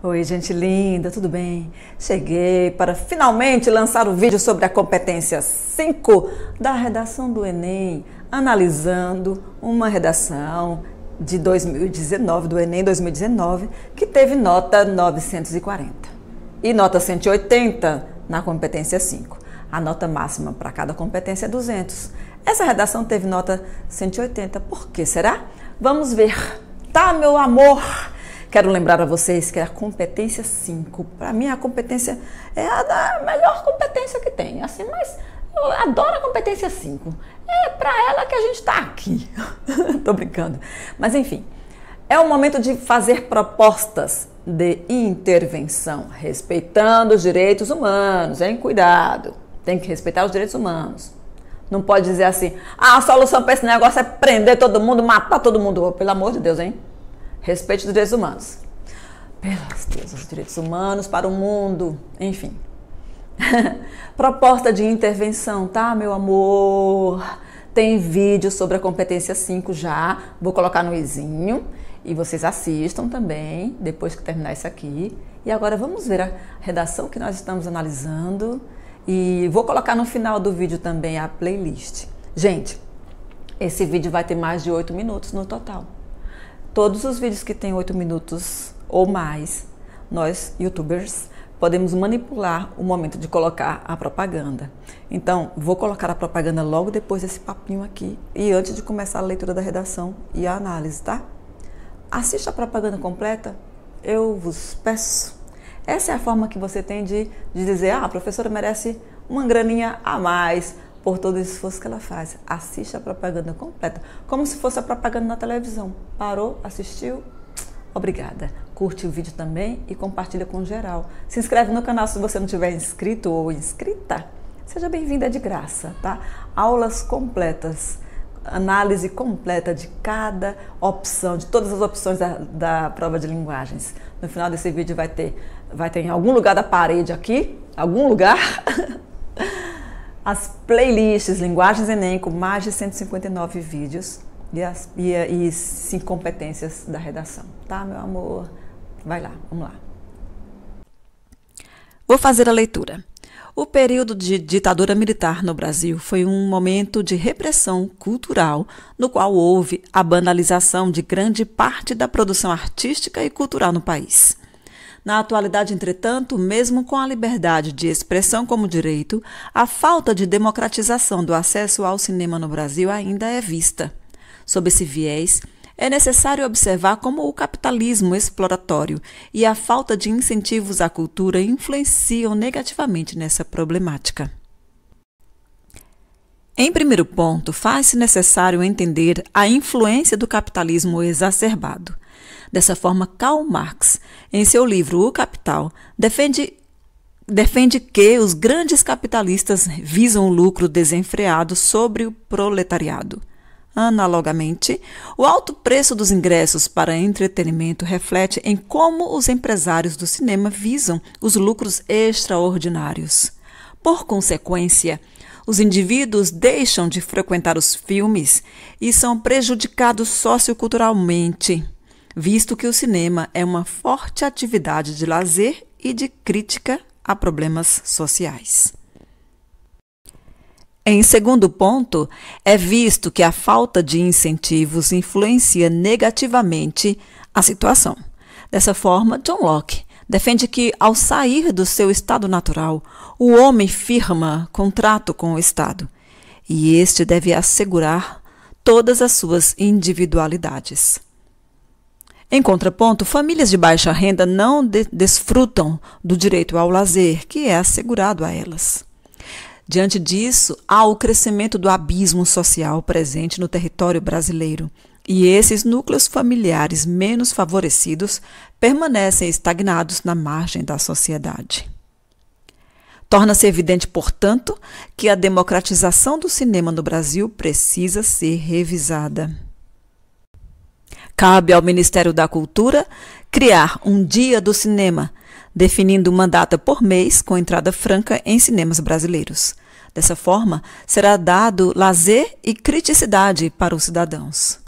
Oi, gente linda, tudo bem? Cheguei para finalmente lançar o vídeo sobre a competência 5 da redação do Enem, analisando uma redação de 2019, do Enem 2019, que teve nota 940 e nota 180 na competência 5. A nota máxima para cada competência é 200. Essa redação teve nota 180. Por que será? Vamos ver. Tá, meu amor? Quero lembrar a vocês que a competência 5, para mim a competência é a melhor competência que tem, assim, mas eu adoro a competência 5. É para ela que a gente está aqui. Tô brincando. Mas enfim, é o momento de fazer propostas de intervenção, respeitando os direitos humanos, hein? Cuidado. Tem que respeitar os direitos humanos. Não pode dizer assim, ah, a solução para esse negócio é prender todo mundo, matar todo mundo. Pelo amor de Deus, hein? Respeite os direitos humanos. Pelas Deus, os direitos humanos para o mundo, enfim. Proposta de intervenção, tá, meu amor? Tem vídeo sobre a competência 5 já, vou colocar no izinho e vocês assistam também depois que terminar isso aqui. E agora vamos ver a redação que nós estamos analisando e vou colocar no final do vídeo também a playlist. Gente, esse vídeo vai ter mais de 8 minutos no total. Todos os vídeos que têm 8 minutos ou mais, nós, youtubers, podemos manipular o momento de colocar a propaganda. Então, vou colocar a propaganda logo depois desse papinho aqui e antes de começar a leitura da redação e a análise, tá? Assista a propaganda completa, eu vos peço. Essa é a forma que você tem de, de dizer: ah, a professora merece uma graninha a mais por todo o esforço que ela faz. Assiste a propaganda completa, como se fosse a propaganda na televisão. Parou, assistiu? Obrigada. Curte o vídeo também e compartilha com geral. Se inscreve no canal se você não tiver inscrito ou inscrita. Seja bem-vinda é de graça, tá? Aulas completas, análise completa de cada opção, de todas as opções da, da prova de linguagens. No final desse vídeo vai ter, vai ter em algum lugar da parede aqui, algum lugar, as playlists Linguagens Enem com mais de 159 vídeos e, as, e, e cinco competências da redação. Tá, meu amor? Vai lá, vamos lá. Vou fazer a leitura. O período de ditadura militar no Brasil foi um momento de repressão cultural, no qual houve a banalização de grande parte da produção artística e cultural no país. Na atualidade, entretanto, mesmo com a liberdade de expressão como direito, a falta de democratização do acesso ao cinema no Brasil ainda é vista. Sob esse viés, é necessário observar como o capitalismo exploratório e a falta de incentivos à cultura influenciam negativamente nessa problemática. Em primeiro ponto, faz-se necessário entender a influência do capitalismo exacerbado. Dessa forma, Karl Marx, em seu livro O Capital, defende, defende que os grandes capitalistas visam o lucro desenfreado sobre o proletariado. Analogamente, o alto preço dos ingressos para entretenimento reflete em como os empresários do cinema visam os lucros extraordinários. Por consequência, os indivíduos deixam de frequentar os filmes e são prejudicados socioculturalmente visto que o cinema é uma forte atividade de lazer e de crítica a problemas sociais. Em segundo ponto, é visto que a falta de incentivos influencia negativamente a situação. Dessa forma, John Locke defende que, ao sair do seu estado natural, o homem firma contrato com o Estado, e este deve assegurar todas as suas individualidades. Em contraponto, famílias de baixa renda não de desfrutam do direito ao lazer, que é assegurado a elas. Diante disso, há o crescimento do abismo social presente no território brasileiro, e esses núcleos familiares menos favorecidos permanecem estagnados na margem da sociedade. Torna-se evidente, portanto, que a democratização do cinema no Brasil precisa ser revisada. Cabe ao Ministério da Cultura criar um dia do cinema, definindo uma data por mês com entrada franca em cinemas brasileiros. Dessa forma, será dado lazer e criticidade para os cidadãos.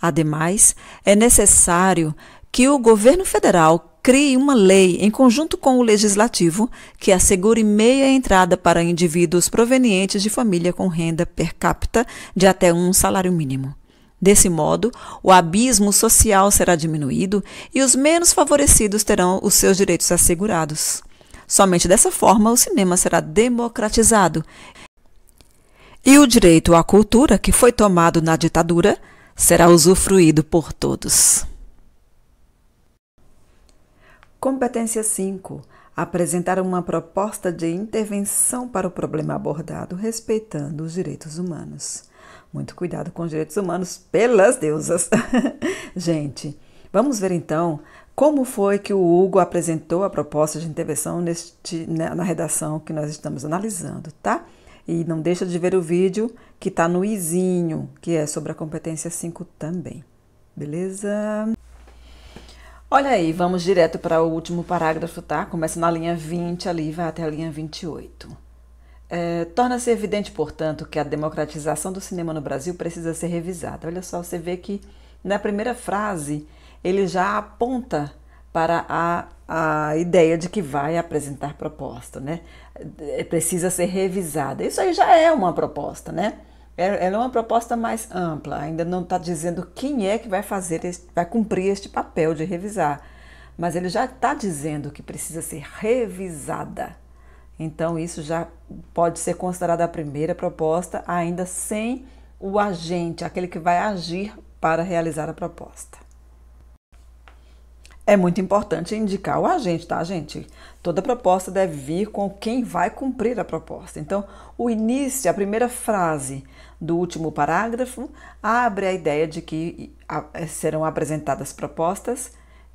Ademais, é necessário que o governo federal crie uma lei em conjunto com o legislativo que assegure meia entrada para indivíduos provenientes de família com renda per capita de até um salário mínimo. Desse modo, o abismo social será diminuído e os menos favorecidos terão os seus direitos assegurados. Somente dessa forma o cinema será democratizado e o direito à cultura, que foi tomado na ditadura, será usufruído por todos. Competência 5. Apresentar uma proposta de intervenção para o problema abordado, respeitando os direitos humanos. Muito cuidado com os direitos humanos, pelas deusas. Gente, vamos ver então como foi que o Hugo apresentou a proposta de intervenção neste, na redação que nós estamos analisando, tá? E não deixa de ver o vídeo que está no izinho, que é sobre a competência 5 também. Beleza? Olha aí, vamos direto para o último parágrafo, tá? Começa na linha 20 ali vai até a linha 28. É, Torna-se evidente, portanto, que a democratização do cinema no Brasil precisa ser revisada. Olha só, você vê que na primeira frase ele já aponta para a, a ideia de que vai apresentar proposta, né? É, precisa ser revisada. Isso aí já é uma proposta, né? É, ela é uma proposta mais ampla, ainda não está dizendo quem é que vai fazer, vai cumprir este papel de revisar, mas ele já está dizendo que precisa ser revisada. Então, isso já pode ser considerada a primeira proposta, ainda sem o agente, aquele que vai agir para realizar a proposta. É muito importante indicar o agente, tá, gente? Toda proposta deve vir com quem vai cumprir a proposta. Então, o início, a primeira frase do último parágrafo abre a ideia de que eh, serão apresentadas propostas,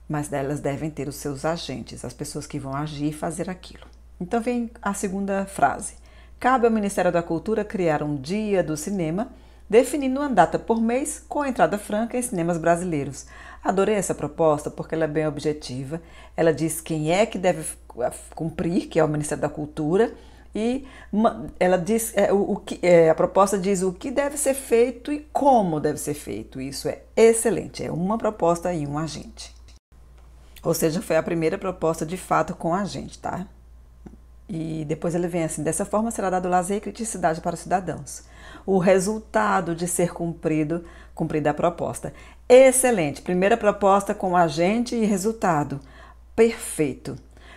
mas delas devem ter os seus agentes, as pessoas que vão agir e fazer aquilo. Então vem a segunda frase. Cabe ao Ministério da Cultura criar um dia do cinema, definindo uma data por mês com entrada franca em cinemas brasileiros. Adorei essa proposta porque ela é bem objetiva. Ela diz quem é que deve cumprir, que é o Ministério da Cultura, e ela diz é, o, o, que é, a proposta diz o que deve ser feito e como deve ser feito. Isso é excelente. É uma proposta e um agente. Ou seja, foi a primeira proposta de fato com agente, tá? E depois ele vem assim: dessa forma será dado lazer e criticidade para os cidadãos. O resultado de ser cumprido, cumprida a proposta. Excelente. Primeira proposta com agente e resultado. Perfeito.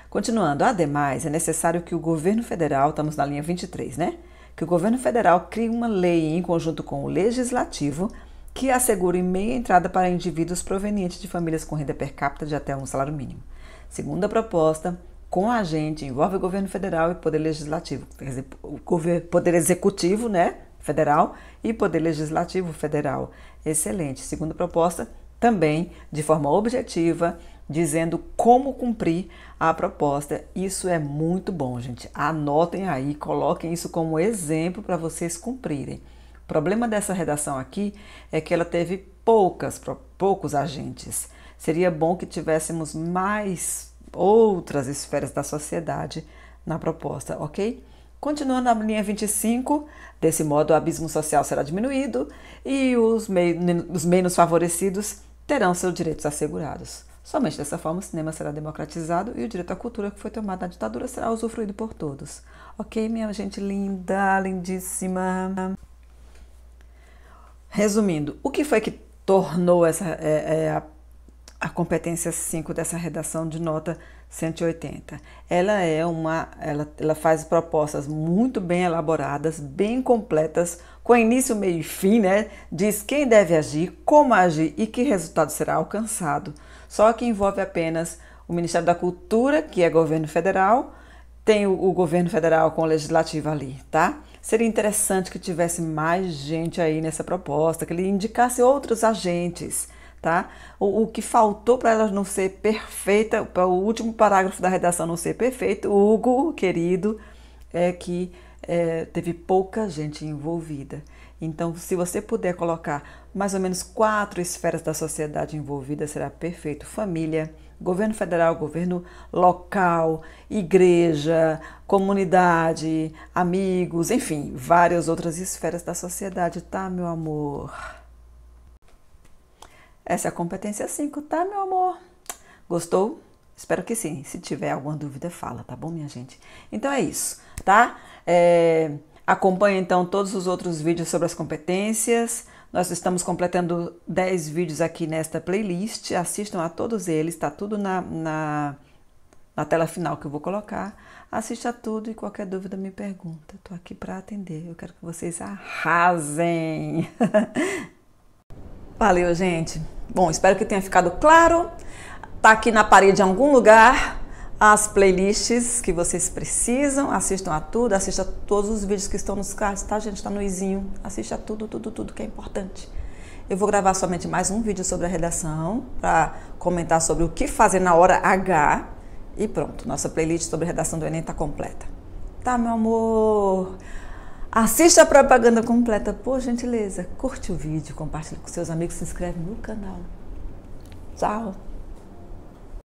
Continuando, ademais, é necessário que o governo federal, estamos na linha 23, né? Que o governo federal crie uma lei em conjunto com o legislativo que assegure meia entrada para indivíduos provenientes de famílias com renda per capita de até um salário mínimo. Segunda proposta, com a gente, envolve o governo federal e poder legislativo, quer dizer, o poder executivo, né, federal e poder legislativo federal. Excelente. Segunda proposta, também de forma objetiva, dizendo como cumprir a proposta. Isso é muito bom, gente. Anotem aí, coloquem isso como exemplo para vocês cumprirem. O problema dessa redação aqui é que ela teve poucas, poucos agentes. Seria bom que tivéssemos mais outras esferas da sociedade na proposta, ok? Continuando na linha 25, desse modo o abismo social será diminuído e os, os menos favorecidos terão seus direitos assegurados. Somente dessa forma o cinema será democratizado e o direito à cultura que foi tomado na ditadura será usufruído por todos. Ok, minha gente linda, lindíssima. Resumindo, o que foi que tornou essa é, é, a, a competência 5 dessa redação de nota 180? Ela é uma, ela, ela faz propostas muito bem elaboradas, bem completas, com início, meio e fim, né? Diz quem deve agir, como agir e que resultado será alcançado só que envolve apenas o Ministério da Cultura, que é governo federal, tem o, o, governo federal com o legislativo ali, tá? Seria interessante que tivesse mais gente aí nessa proposta, que ele indicasse outros agentes, tá? O, o que faltou para ela não ser perfeita, para o último parágrafo da redação não ser perfeito, Hugo, querido, é que é, teve pouca gente envolvida. Então, se você puder colocar mais ou menos quatro esferas da sociedade envolvidas, será perfeito: família, governo federal, governo local, igreja, comunidade, amigos, enfim, várias outras esferas da sociedade, tá, meu amor? Essa é a competência 5, tá, meu amor? Gostou? Espero que sim. Se tiver alguma dúvida, fala, tá bom, minha gente? Então é isso, tá? É, acompanhe então todos os outros vídeos sobre as competências. Nós estamos completando 10 vídeos aqui nesta playlist. Assistam a todos eles, tá tudo na, na, na tela final que eu vou colocar. Assista tudo e qualquer dúvida me pergunta. Estou aqui para atender. Eu quero que vocês arrasem. Valeu, gente. Bom, espero que tenha ficado claro. Tá aqui na parede em algum lugar as playlists que vocês precisam. Assistam a tudo, assista a todos os vídeos que estão nos cards, tá, gente? Tá no izinho. Assista a tudo, tudo, tudo que é importante. Eu vou gravar somente mais um vídeo sobre a redação para comentar sobre o que fazer na hora H. E pronto, nossa playlist sobre redação do Enem está completa. Tá, meu amor? Assista a propaganda completa, por gentileza. Curte o vídeo, compartilhe com seus amigos, se inscreve no canal. Tchau!